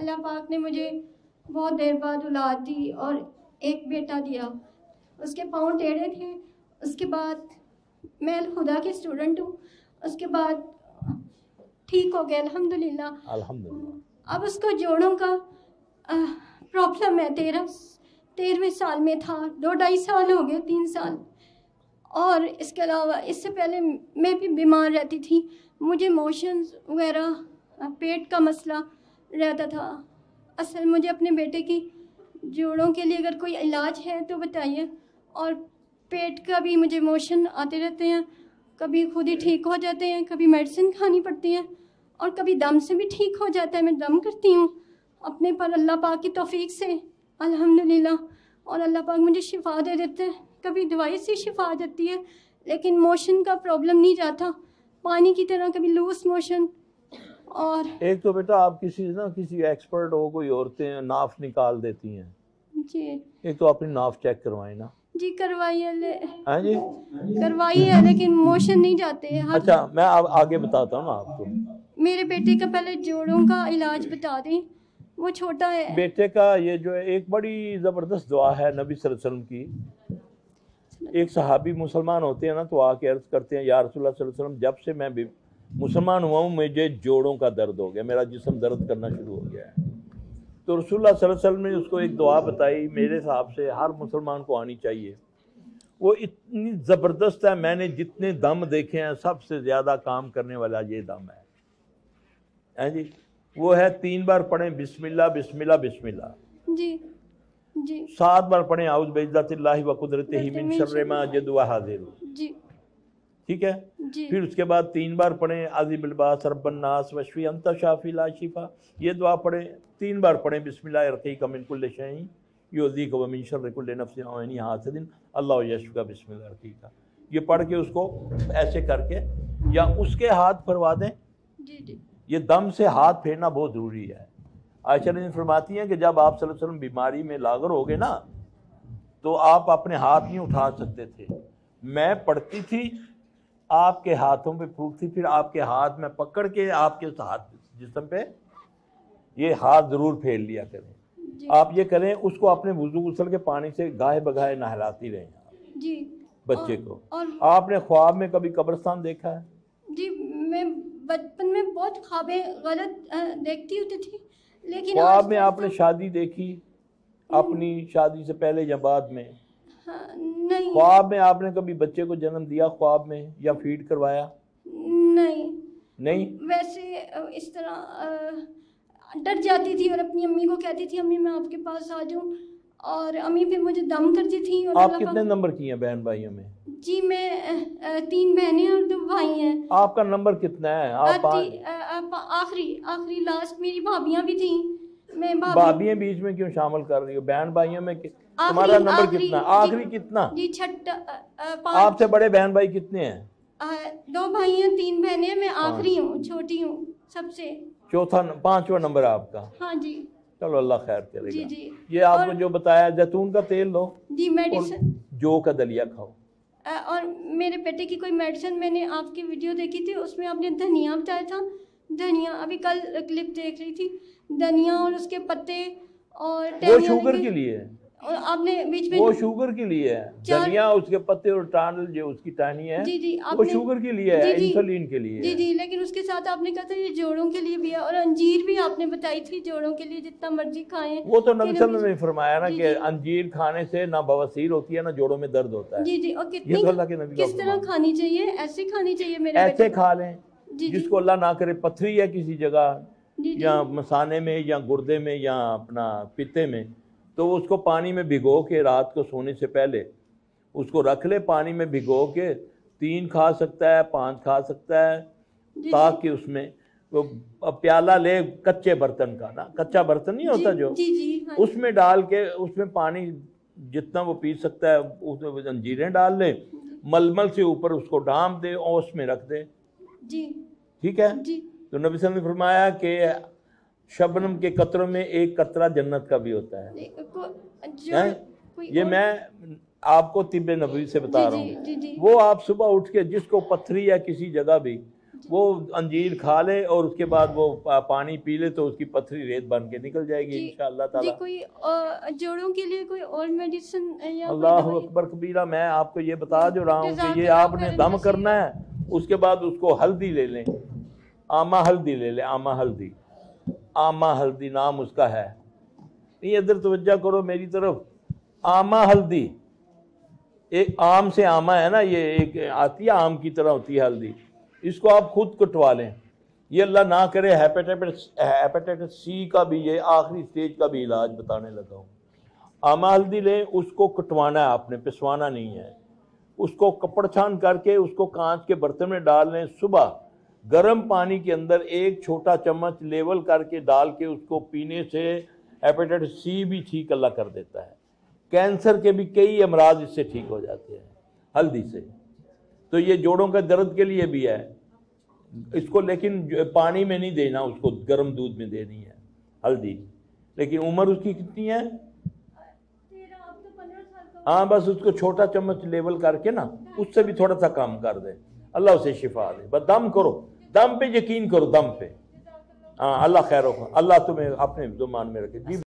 अल्लाह पाक ने मुझे बहुत देर बाद औलाद दी और एक बेटा दिया। उसके पाँव टेढ़े थे। उसके बाद मैं खुदा की स्टूडेंट हूँ। उसके बाद ठीक हो गया अल्हम्दुलिल्लाह। अल्हम्दुलिल्लाह। अब उसको जोड़ों का प्रॉब्लम है तेरह तेरहवें साल में था दो ढाई साल हो गए तीन साल। और इसके अलावा इससे पहले मैं भी बीमार रहती थी। मुझे मोशंस वगैरह पेट का मसला रहता था। असल मुझे अपने बेटे की जोड़ों के लिए अगर कोई इलाज है तो बताइए। और पेट का भी मुझे मोशन आते रहते हैं। कभी खुद ही ठीक हो जाते हैं, कभी मेडिसिन खानी पड़ती है और कभी दम से भी ठीक हो जाता है। मैं दम करती हूँ। अपने पर अल्लाह पाक की तौफीक से, अल्हम्दुलिल्लाह। और अल्लाह पाक मुझे शिफा दे देते हैं। कभी दवाई से शिफा जाती है, लेकिन मोशन का प्रॉब्लम नहीं जाता। पानी की तरह कभी लूज मोशन और एक तो बेटा आप किसी ना किसी एक्सपर्ट हो कोई औरतें नाफ निकाल देती हैं। जी। एक तो अपनी नाफ चेक करवाएँ ना। जी करवाइए ले हाँ जी? करवाइए लेकिन मोशन नहीं जाते हर अच्छा मैं अब आगे बताता हूँ आपको। मेरे बेटे का पहले जोड़ों का इलाज बता दें वो छोटा है। बेटे का ये जो है एक बड़ी ज़बरदस्त दुआ है नबी सल्लल्लाहु अलैहि वसल्लम की। एक सहाबी मुसलमान होते हैं ना तो आके अर्ज़ करते हैं या रसूलुल्लाह सल्लल्लाहु अलैहि वसल्लम जब से मैं मुसलमान हुआ हूँ मुझे जोड़ों का दर्द हो गया मेरा जिस्म दर्द करना शुरू हो गया है। तो अलैहि वसल्लम ने उसको एक दुआ बताई मेरे हिसाब से हर मुसलमान को आनी चाहिए। वो इतनी ज़बरदस्त है मैंने जितने दम देखे हैं सबसे ज़्यादा काम करने वाला ये दम है। हैं जी? वो है तीन बार पढ़ें बिस्मिल्लाह बिस्मिल्लाह बिस्मिल्लाह। जी जी। सात बार पढ़ें आउज बेजतिल्लाहि व कुदरत ही मिन शर्र मा जदु हाजिर। जी। ठीक है? फिर उसके बाद तीन बार पढ़ें अजीब अल्बास रब्बन नास वशफी अंत शाफी ला शिफा ये दुआ पढ़ें। तीन बार पढ़ें मिन शर्र कुल्ल नफ्सिन व मिन हासिदिन। अल्लाह यशफा बिस्मिल्लाह रक़ीक ये पढ़ के उसको ऐसे करके या उसके हाथ फरवा दें। जी जी। ये दम से हाथ फेरना बहुत ज़रूरी है। आयशा ने फरमाती हैं कि जब आप वसल्लम बीमारी में लागर हो गए ना तो आप अपने हाथ नहीं उठा सकते थे। मैं पढ़ती थी आपके हाथों पे फूकती फिर आपके हाथ में पकड़ के आपके उस हाथ जिसम पे ये हाथ ज़रूर फेर लिया करें। आप ये करें उसको अपने वज़ू गुसल के पानी से गाहे बगाहे नहलाती रहें जी। बच्चे और- को। और आपने ख्वाब में कभी कब्रिस्तान देखा है? जी मैं बचपन में बहुत ख्वाबें गलत देखती होती थी लेकिन ख्वाब में आपने तो- शादी देखी अपनी शादी से पहले या बाद में? नहीं। ख्वाब में आपने कभी बच्चे को जन्म दिया ख्वाब में या फ़ीड करवाया? नहीं। नहीं? वैसे इस तरह डर जाती थी और अपनी अम्मी को कहती थी अम्मी मैं आपके पास आ जाऊँ। और अम्मी फिर मुझे दम करती थी और आप कितने नंबर किए हैं बहन भाइयों में? जी मैं तीन बहनें और दो भाई हैं। आपका नंबर कितना है? आप आखिरी आखिरी लास्ट मेरी भाभियाँ भी थी। मैं भाभी बीच में क्यों शामिल कर रही हो? बहन भाइयों में तुम्हारा नंबर कितना? आखिरी कितना? जी छठा आपसे बड़े बहन भाई कितने हैं? दो भाई हैं तीन बहनें हैं मैं आखिरी हूँ छोटी हूँ सबसे। चौथा पांचवा नंबर आपका। हाँ जी। चलो अल्लाह खैर जी करेगा। जी ये आपको जो बताया जैतून का तेल लो जी मेडिसिन जो का दलिया खाओ। और मेरे बेटे की कोई मेडिसिन मैंने आपकी वीडियो देखी थी उसमें आपने धनिया बताया था धनिया अभी कल क्लिप देख रही थी धनिया और उसके पत्ते और वो शुगर के लिए। है और आपने बीच में वो शुगर के लिए है। धनिया उसके पत्ते और टांडल जो उसकी टहनी है जी जी वो शुगर के लिए है। इंसुलिन के लिए जी जी लेकिन उसके साथ आपने कहा था ये जोड़ों के लिए भी है और अंजीर भी आपने बताई थी जोड़ों के लिए जितना मर्ज़ी खाएँ। वो तो नबी सल्लल्लाहु ने फरमाया ना कि अंजीर खाने से ना बवासीर होती है ना जोड़ों में दर्द होता है। जी जी और कितनी तो के नबी किस तरह खानी चाहिए? ऐसे खानी चाहिए मेरे ऐसे खा लें। जिसको अल्लाह ना करे पथरी है किसी जगह या मसाने में या गुर्दे में या अपना पित्ते में तो उसको पानी में भिगो के रात को सोने से पहले उसको रख ले पानी में भिगो के तीन खा सकता है पाँच खा सकता है। ताकि उसमें वो प्याला ले कच्चे बर्तन का ना कच्चा बर्तन नहीं होता जो? जी जी हाँ। उसमें डाल के उसमें पानी जितना वो पी सकता है उसमें वो अंजीरें डाल ले मलमल से ऊपर उसको डाम दे और उसमें रख दे। जी। ठीक है? जी। तो नबी सल्लल्लाहु ने फरमाया कि शबनम के कतरों में एक कतरा जन्नत का भी होता है। को- जो कोई ये मैं आपको तिब नबी से बता रहा। हूँ। वो आप सुबह उठ के जिसको पथरी या किसी जगह भी वो अंजीर खा ले और उसके बाद वो पानी पी ले तो उसकी पथरी रेत बन के निकल जाएगी जी। ताला। कोई जोड़ों के लिए कोई और मेडिसिन या अल्लाह अकबर कबीरा मैं आपको ये बता जो रहा हूँ कि ये आपने दम करना है उसके बाद उसको हल्दी ले लें। आमा हल्दी ले लें, आमा हल्दी। आमा हल्दी नाम उसका है। नहीं इधर तवज्जो करो मेरी तरफ़। आमा हल्दी। एक आम से आमा है ना, ये एक आती है, आम की तरह होती है हल्दी। इसको आप खुद कटवा लें। ये अल्लाह ना करे हेपेटाइटिस सी का भी, ये आखिरी स्टेज का भी इलाज बताने लगा हूँ। आमा हल्दी लें, उसको कटवाना है आपने, पिसवाना नहीं है। उसको कपड़ छान करके, उसको कांच के बर्तन में डाल लें, सुबह गर्म पानी के अंदर एक छोटा चम्मच लेवल करके डाल के उसको पीने से हेपेटाइटिस सी भी ठीक अल्लाह कर देता है। कैंसर के भी कई अमराज इससे ठीक हो जाते हैं, हल्दी से। तो ये जोड़ों का दर्द के लिए भी है। इसको लेकिन पानी में नहीं देना, उसको गर्म दूध में देनी है, हल्दी। लेकिन उम्र उसकी कितनी है? हाँ बस उसको छोटा चम्मच लेवल करके ना, उससे भी थोड़ा सा कम कर दे। अल्लाह उसे शिफा दे बस दम करो दम पे यकीन करो दम पे हाँ अल्लाह खैर अल्लाह तुम्हें अपने जुमान में रखे जी